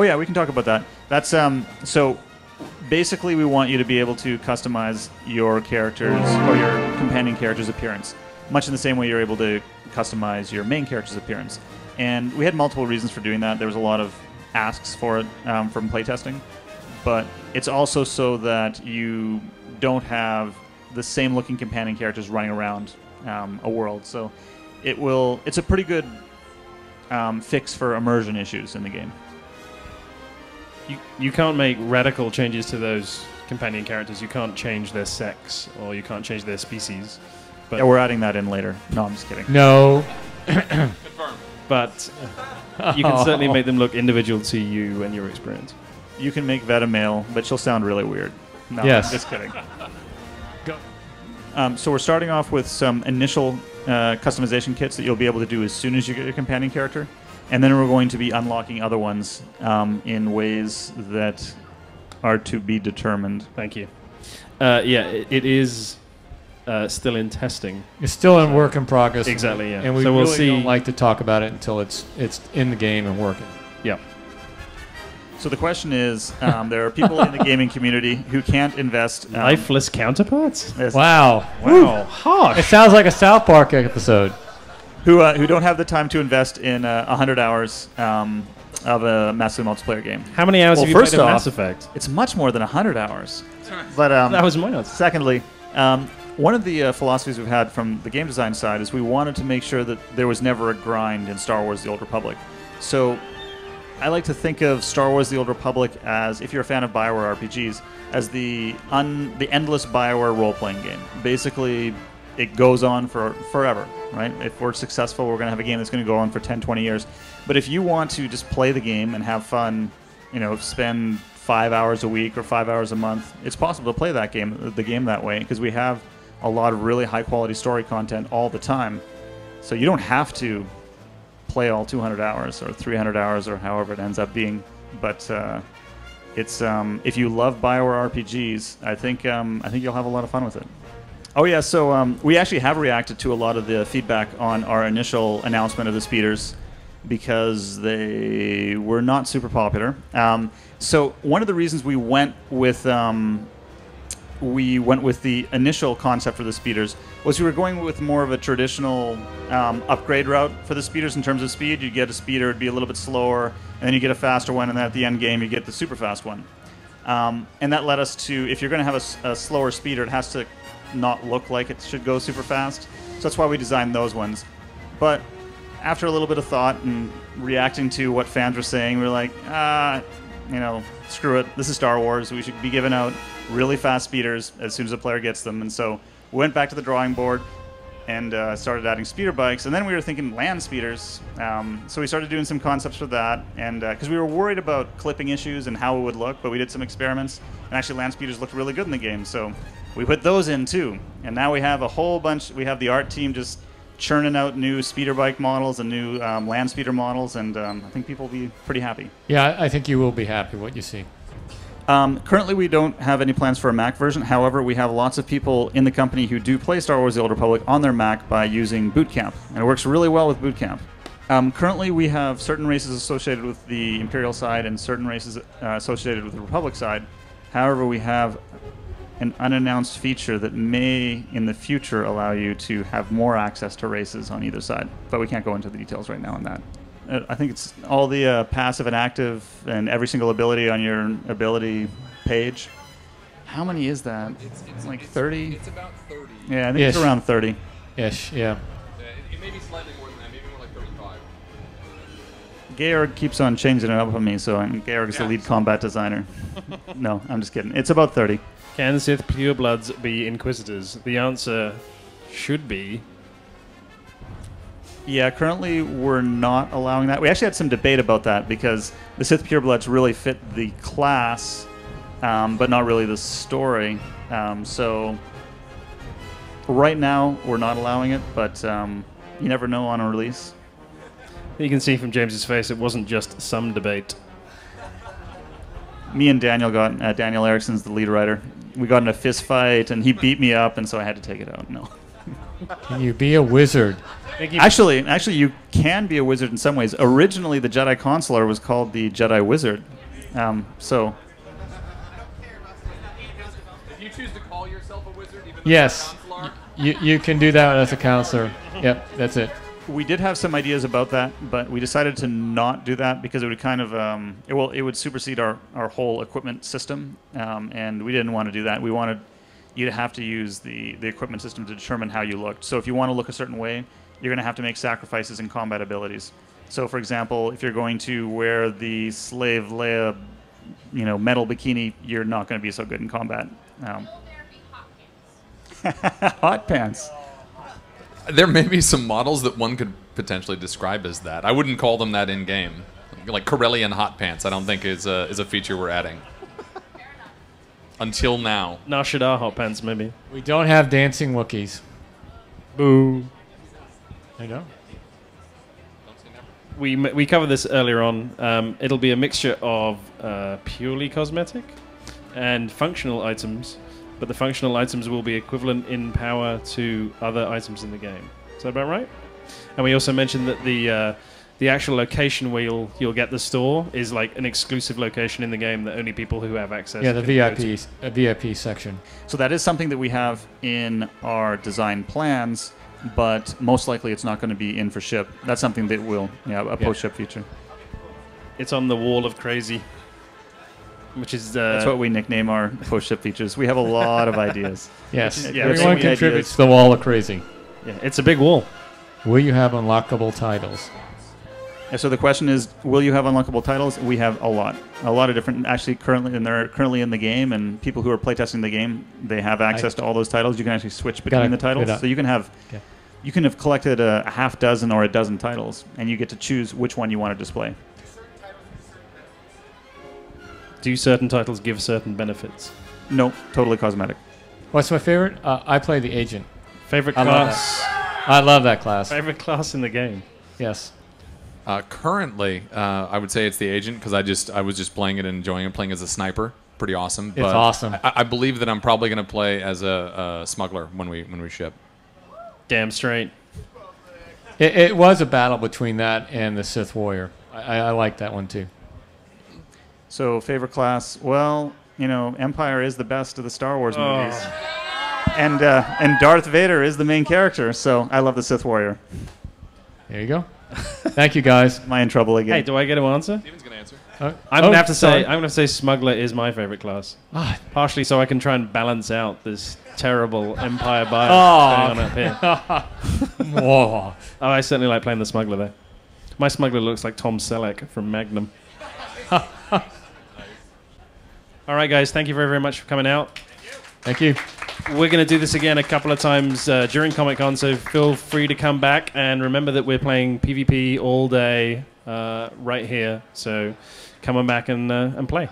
Oh yeah, we can talk about that. That's um. So basically, we want you to be able to customize your characters or your companion character's appearance, much in the same way you're able to customize your main character's appearance. And we had multiple reasons for doing that. There was a lot of asks for it um, from playtesting, but it's also so that you don't have the same looking companion characters running around um, a world. So it will. It's a pretty good um, fix for immersion issues in the game. You, you can't make radical changes to those companion characters. You can't change their sex or you can't change their species. But Yeah, we're adding that in later. No, I'm just kidding. No. but you can certainly make them look individual to you and your experience. You can make Veta male, but she'll sound really weird. No, Yes. just kidding. Um, so we're starting off with some initial uh, customization kits that you'll be able to do as soon as you get your companion character, and then we're going to be unlocking other ones um, in ways that are to be determined. Thank you. Uh, yeah, it, it is uh, still in testing. It's still in work in progress. Exactly, yeah. And we So we'll really see- don't like to talk about it until it's it's in the game and working. Yeah. So the question is, um, there are people in the gaming community who can't invest. Um, Lifeless counterparts? yes, Wow. Wow, It harsh. sounds like a South Park episode. Who uh, who don't have the time to invest in uh, 100 hours um, of a massive multiplayer game. How many hours Well, have you first played of off- Mass Effect? It's much more than 100 hours. But um, That was my answer. Secondly, um, one of the uh, philosophies we've had from the game design side is we wanted to make sure that there was never a grind in Star Wars: The Old Republic. So I like to think of Star Wars: The Old Republic as, if you're a fan of Bioware RPGs, as the un, the endless Bioware role-playing game. Basically, it goes on for forever, right? If we're successful, we're going to have a game that's going to go on for 10, 20 years. But if you want to just play the game and have fun, you know, spend five hours a week or five hours a month, it's possible to play that game, the game that way, because we have a lot of really high-quality story content all the time. So you don't have to play all 200 hours or 300 hours or however it ends up being. But uh, it's um, if you love Bioware RPGs, I think um, I think you'll have a lot of fun with it. Oh yeah, so um, we actually have reacted to a lot of the feedback on our initial announcement of the speeders because they were not super popular. Um, so one of the reasons we went with um, we went with the initial concept for the speeders was we were going with more of a traditional um, upgrade route for the speeders in terms of speed. You get a speeder, it'd be a little bit slower, and then you get a faster one, and then at the end game you get the super fast one. Um, and that led us to if you're going to have a slower speeder, it has to not look like it should go super fast. So that's why we designed those ones. But after a little bit of thought and reacting to what fans were saying, we were like, ah, you know, screw it. This is Star Wars. We should be giving out really fast speeders as soon as a player gets them. And so we went back to the drawing board and uh, started adding speeder bikes. And then we were thinking land speeders. Um, so we started doing some concepts for that. And because we were worried about clipping issues and how it would look, but we did some experiments. And actually, land speeders looked really good in the game. So we put those in too. And now we have a whole bunch. We have the art team just churning out new speeder bike models and new um, land speeder models. And um, I think people will be pretty happy. Yeah, I think you will be happy what you see. Um, currently, we don't have any plans for a Mac version. However, we have lots of people in the company who do play Star Wars: The Old Republic on their Mac by using Boot Camp, and it works really well with Boot Camp. Um, currently, we have certain races associated with the Imperial side and certain races uh, associated with the Republic side. However, we have an unannounced feature that may, in the future, allow you to have more access to races on either side. But we can't go into the details right now on that. Uh, I think it's all the uh, passive and active and every single ability on your ability page. How many is that? It's, it's like it's- 30? It's about 30. Yeah, I think it's around 30. Ish, yeah. Uh, it, it may be slightly Georg keeps on changing it up on me, so I'm, Georg is the lead combat designer. no, I'm just kidding. It's about 30. Can Sith purebloods be Inquisitors? The answer should be Yeah, currently we're not allowing that. We actually had some debate about that because the Sith purebloods really fit the class, um, but not really the story. Um, so right now we're not allowing it, but um, you never know on a release. You can see from James's face, it wasn't just some debate. Me and Daniel got uh, Daniel Erickson's the lead writer. We got in a fist fight, and he beat me up, and so I had to take it out. No, Can you be a wizard? Actually, actually, you can be a wizard in some ways. Originally, the Jedi Consular was called the Jedi Wizard. Um, so If you choose to call yourself a wizard, even Yes. though you're a Consular, You, you can do that as a Consular. Yep, that's it. We did have some ideas about that, but we decided to not do that because it would kind of um, it will it would supersede our, our whole equipment system, um, and we didn't want to do that. We wanted you to have to use the the equipment system to determine how you looked. So if you want to look a certain way, you're going to have to make sacrifices in combat abilities. So, for example, if you're going to wear the slave Leia, you know, metal bikini, you're not going to be so good in combat. Um, hot pants. there may be some models that one could potentially describe as that. I wouldn't call them that in game. Like Corellian hot pants, I don't think is a, is a feature we're adding. Until now. Now Shadar hot pants, maybe. We don't have dancing Wookiees. Boo. I know. We, we covered this earlier on. Um, it'll be a mixture of uh, purely cosmetic and functional items, but the functional items will be equivalent in power to other items in the game. Is that about right? And we also mentioned that the uh, the actual location where you'll you'll get the store is like an exclusive location in the game that only people who have access. Yeah, the can go to. VIP, uh, VIP section. So that is something that we have in our design plans, but most likely it's not going to be in for ship. That's something that will, yeah, a post ship feature. It's on the wall of crazy, which is uh, That's what we nickname our post ship features. We have a lot of ideas. Yes, Yeah, everyone so many contributes ideas. to the wall of crazy. yeah, it's a big wall. Will you have unlockable titles? And so the question is, will you have unlockable titles? We have a lot, a lot of different. Actually, currently, and they're currently in the game, and people who are playtesting the game, they have access to all those titles. You can actually switch between the titles, so you can have, Okay. you can have collected a, a half dozen or a dozen titles, and you get to choose which one you want to display. Do certain titles give certain benefits? No, totally cosmetic. What's my favorite? Uh, I play the agent. Favorite I love class? I love that class. Favorite class in the game? Yes. Uh, currently, uh, I would say it's the agent because I just I was just playing it and enjoying it, playing as a sniper. Pretty awesome. It's awesome. I, I believe that I'm probably going to play as a, a smuggler when we when we ship. Damn straight. It, it was a battle between that and the Sith Warrior. I, I, I like that one too. So favorite class? Well, you know, Empire is the best of the Star Wars Oh. movies, and uh, and Darth Vader is the main character. So I love the Sith Warrior. There you go. Thank you guys. Am I in trouble again? Hey, do I get to answer? Steven's going to answer. Uh, I'm oh, gonna have to say. I'm gonna say smuggler is my favorite class. Ah, Partially so I can try and balance out this terrible Empire bias Oh, going on up here. whoa. Oh, I certainly like playing the smuggler though. My smuggler looks like Tom Selleck from Magnum. All right, guys. Thank you very, very much for coming out. Thank you. We're going to do this again a couple of times uh, during Comic Con, so feel free to come back. And remember that we're playing PvP all day uh, right here. So come on back and, uh, and play.